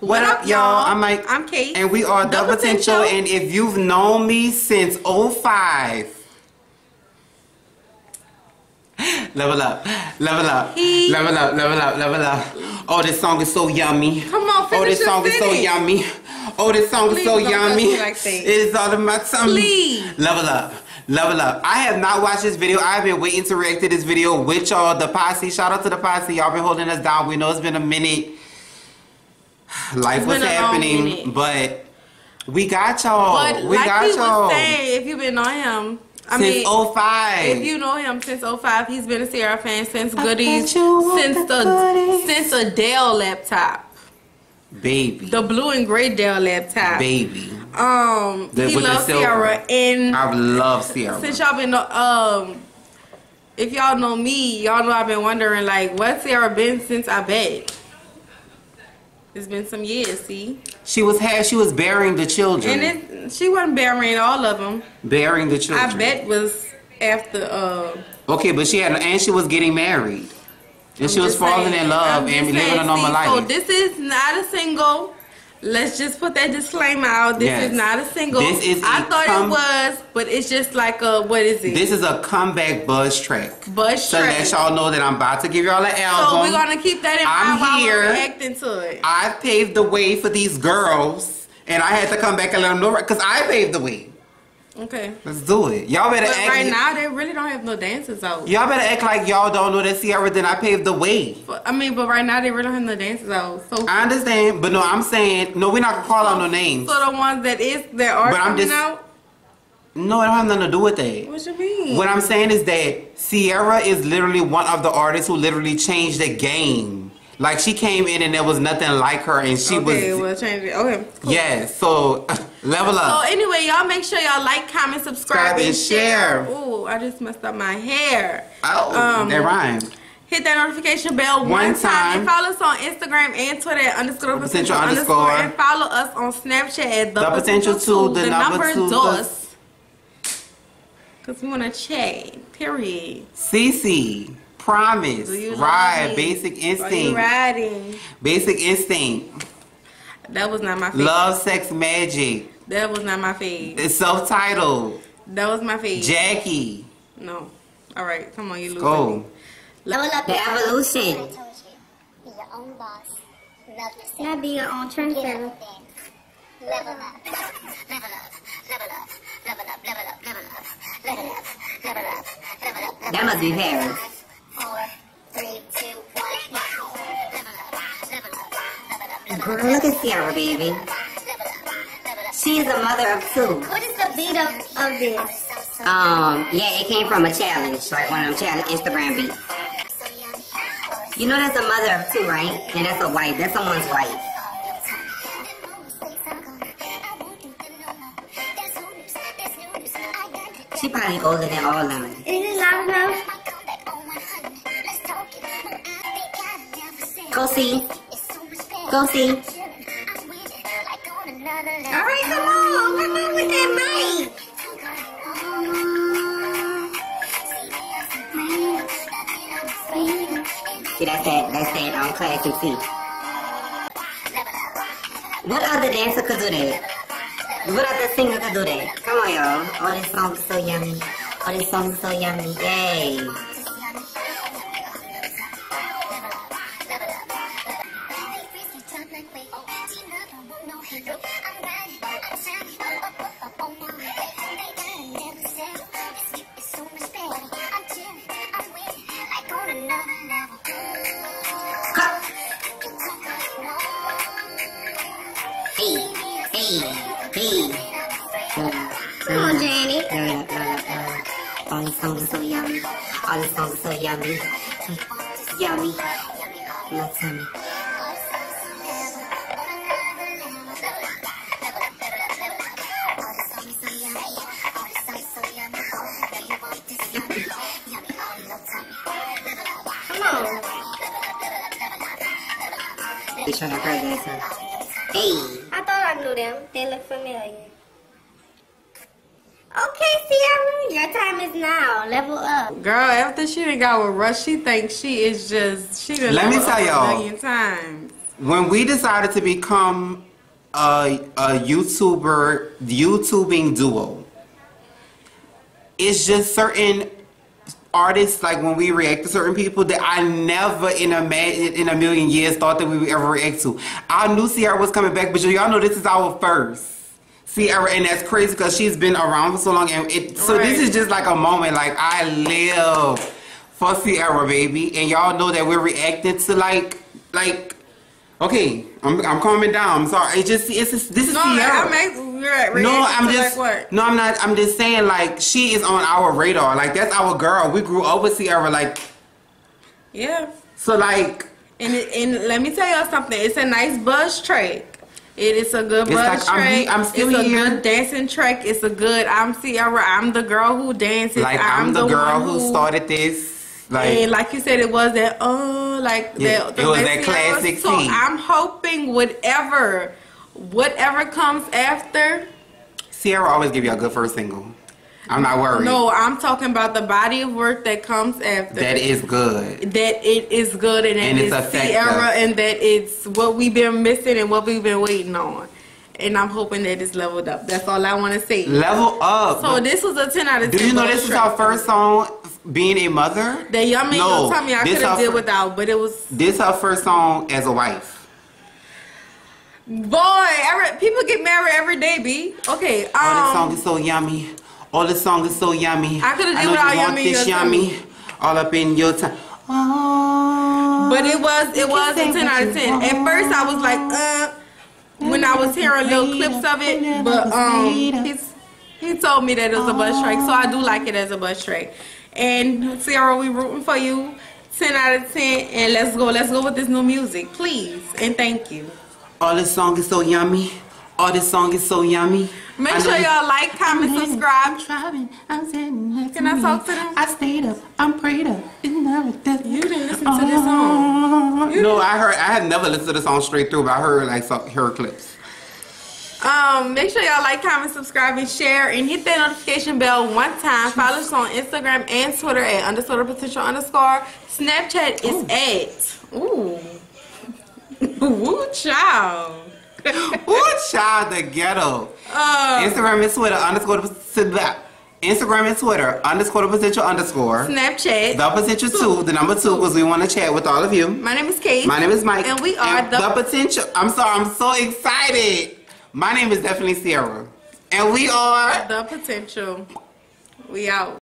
What, up, y'all? I'm Mike. I'm Kate. And we are The, Potential. And if you've known me since 05, level up, level up, He- level up, level up, level up. Oh, this song is so yummy. Come on, oh, finish Oh, this song is so yummy. Oh, this song is Please so don't touch yummy. like. It is all in my tummy. Please. Level up. Level up. I have not watched this video. I've been waiting to react to this video with y'all. The posse. Shout out to the posse. Y'all been holding us down. We know it's been a minute. Life was been a long happening, but we got y'all. But we like got he y'all. saying, if you've been on him, I Since mean, 05. if you know him since 05, he's been a Ciara fan since I goodies, bet you want since the the goodies. since a Dell laptop, Baby. the blue and gray Dell laptop. Baby. Um, The- he loves. Ciara, and I love Ciara. since y'all been um, if y'all know me, y'all know I've been wondering like, what Ciara been since I bet. It's been some years, see, She was had she was bearing the children. and it, she wasn't bearing all of them. bearing the children. I bet was after uh Okay, but she had and she was getting married. And she I'm was falling saying- in love I'm and living saying, a normal see, life. So this is not a single. Let's just put that disclaimer out. This Yes. is not a single. This is I thought com- it was, but it's just like a what is it? This is a comeback buzz track. Buzz So track. let y'all know that I'm about to give y'all an album. so we're gonna keep that in I'm mind while here. we're reacting to it. I paved the way for these girls, and I had to come back and let them know because I paved the way. Okay. Let's do it. Y'all better But act. right now they really don't have no dances out. y'all better act like y'all don't know that Ciara. Then I paved the way. But, I mean, but right now they really don't have no dances out. So I understand, but no, I'm saying no. We're not gonna call out no names. so the ones that is that are But I'm just- out. No, it don't have nothing to do with that. What you mean? What I'm saying is that Ciara is literally one of the artists who literally changed the game. Like she came in and there was nothing like her, and she okay, was we'll change it. Okay. Cool. yes. So level up. So anyway, y'all make sure y'all like, comment, subscribe, Subscribe and share. share. Ooh, I just messed up my hair. Oh, um, that rhymed. Hit that notification bell one, One time. time. and follow us on Instagram and Twitter at underscore the Potential potential underscore. and follow us on Snapchat at the, The potential, potential two, the, the number, number two, dos. Cause we wanna chat. Period. CC, Promise, Ride? Basic Are you Instinct, riding? Basic Instinct, That was not my favorite. Love, Sex, Magic, That was not my favorite. it's self-titled, That was my favorite. Jackie. no. All right, come on, you lose. Go. Level up the evolution. I be your own boss. Love yourself. Not be your own Get trendsetter. up there. Level up. Level up. Level up. Level up. Level up. Level up. Level up. Level up. Level up. That must be Paris. Four, three, two, one. Look at Ciara, baby. Level up. She is a mother of two. What is the beat of, of this? Um, yeah, it came from a challenge, like one of them challenge Instagram beats. You know that's a mother of two, right? And that's a wife. That's someone's wife. She probably older than all of them. Is it loud enough? Go see. Go see. All right, come on. Come on with that mic. See, that's that. That's that on class and see. What other dancer could do that? What other singer could do that? Come on, y'all. Oh, this song is so yummy. Oh, this song is so yummy. Yay. All this sounds so yummy. yummy. That's yummy. Hello. They trying to grab that, Hey! I thought I knew them. They look familiar. Okay, Ciara, your time is now. Level up. Girl, after she done got with Rush, she thinks she is just she done Let me tell y'all. million times. when we decided to become a, a YouTuber, YouTubing duo, it's just certain artists like when we react to certain people that I never in a ma- in a million years thought that we would ever react to. I knew Ciara was coming back, but y'all know this is our first Ciara, and that's crazy because she's been around for so long, and it, so this is just like a moment. Like I live for Ciara, baby, and y'all know that we're reacting to like like. Okay, I'm I'm calming down. I'm sorry. It just it's just, this is No, Ciara. I'm. You're No, I'm just like no, I'm not. I'm just saying like she is on our radar. Like that's our girl. We grew up with Ciara. Like Yeah. so, like And it, and let me tell y'all something. It's a nice buzz track. It is a good It's like, I'm track. I'm still it's a good dancing track. It's a good. I'm Ciara. I'm the girl who dances. like I'm, the, girl one who started this. Like and like you said, it was that uh like Yeah, that. the it was that classic So. I'm hoping whatever, whatever comes after. Ciara always give you a good first single. I'm not worried. No, I'm talking about the body of work that comes after. that is good. that it is good and, And it's it's effective. Ciara and that it's what we've been missing and what we've been waiting on. And I'm hoping that it's leveled up. That's all I want to say. Level up. So this was a 10 out of 10. Do you know this is our first song? Being a mother. That y'all may No, tell me I could have did without, but it was This her first song as a wife. boy. Every, people get married every day, b. Okay, um, Oh, this song is so yummy. Oh, this song is so yummy. I coulda did know without yummy, this yummy. All up in your time. Oh. but it was it was a 10 out of 10. At first, I was like, uh, when I was hearing little clips of it, but um, he's, he told me that it was a bus track, so I do like it as a bus track. And Ciara, we rooting for you. 10 out of 10, and let's go. Let's go with this new music, please, and thank you. Oh, this song is so yummy. Oh, this song is so yummy. Make I sure you- y'all like, comment, subscribe. I'm driving. I'm sitting next Can I talk to them? I stayed up. I'm prayed up. It's never that. You didn't listen to this song. No, I heard. I had never listened to the song straight through, but I heard like some her clips. Um, make sure y'all like, comment, subscribe, and share, and hit that notification bell one time. Follow us on Instagram and Twitter at underscore potential underscore. Snapchat is at ooh, woo child. Ooh, child, the ghetto. Uh, Instagram and Twitter underscore the Instagram and Twitter underscore the potential underscore Snapchat. the potential two, the number two, because we want to chat with all of you. My name is Kate. My name is Mike, and we are and the, the potential. I'm sorry, I'm so excited. My name is definitely Ciara, and we are. the potential. We out.